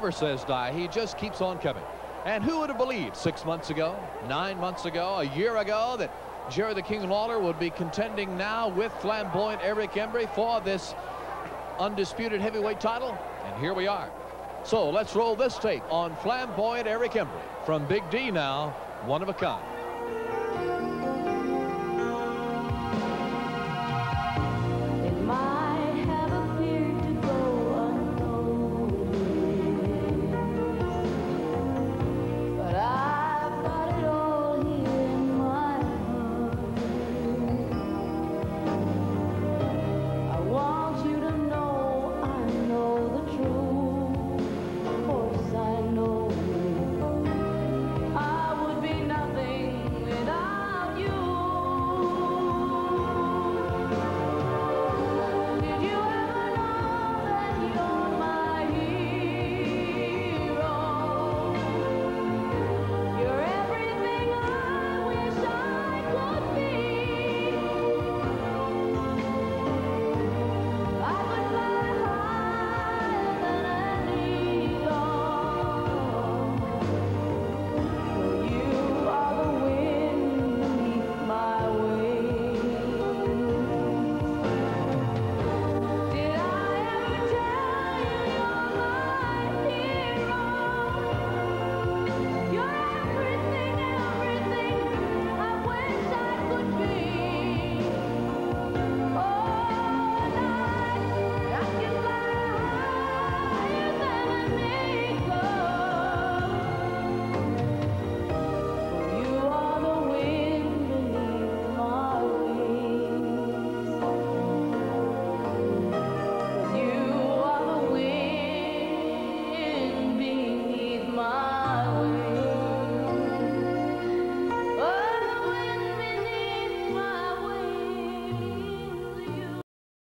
never says die. He just keeps on coming. And who would have believed six months ago, nine months ago, a year ago that Jerry the King Lawler would be contending now with flamboyant Eric Embry for this undisputed heavyweight title? And here we are. So let's roll this tape on flamboyant Eric Embry from Big D now, one of a kind.